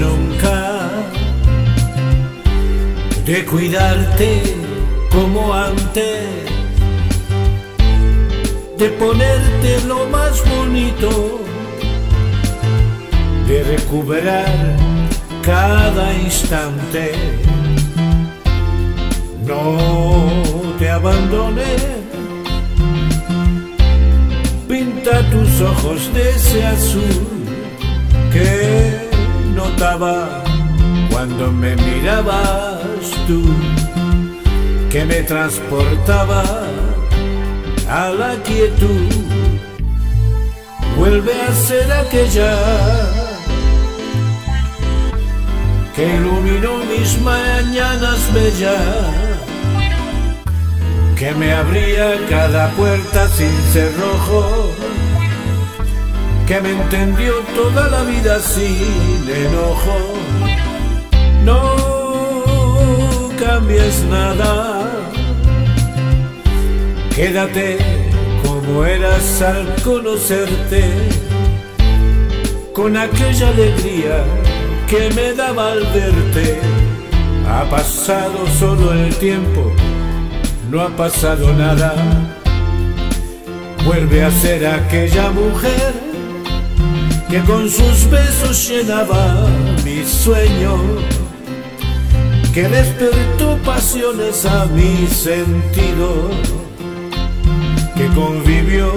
nunca de cuidarte como antes, de ponerte lo más bonito, de recuperar cada instante. No te abandoné. pinta tus ojos de ese azul cuando me mirabas tú, que me transportaba a la quietud. Vuelve a ser aquella que iluminó mis mañanas bellas, que me abría cada puerta sin cerrojo, que me entendió toda la vida sin enojo. No cambies nada, quédate como eras al conocerte, con aquella alegría que me daba al verte. Ha pasado solo el tiempo, no ha pasado nada. Vuelve a ser aquella mujer que con sus besos llenaba mi sueño, que despertó pasiones a mi sentido, que convivió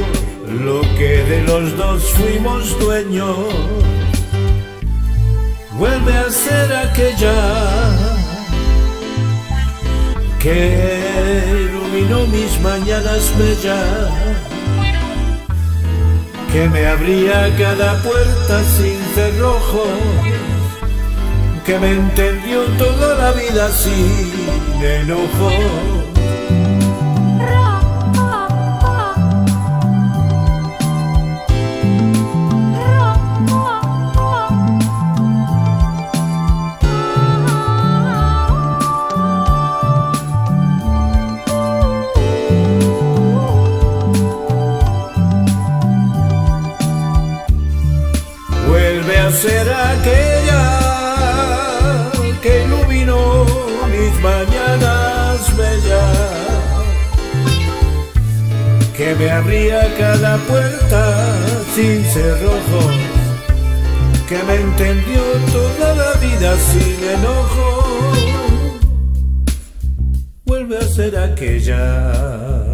lo que de los dos fuimos dueños vuelve a ser aquella que iluminó mis mañanas bellas, que me abría cada puerta sin cerrojo, que me entendió toda la vida sin enojo. Vuelve a ser aquella que iluminó mis mañanas bellas, que me abría cada puerta sin cerrojo, que me entendió toda la vida sin enojo, vuelve a ser aquella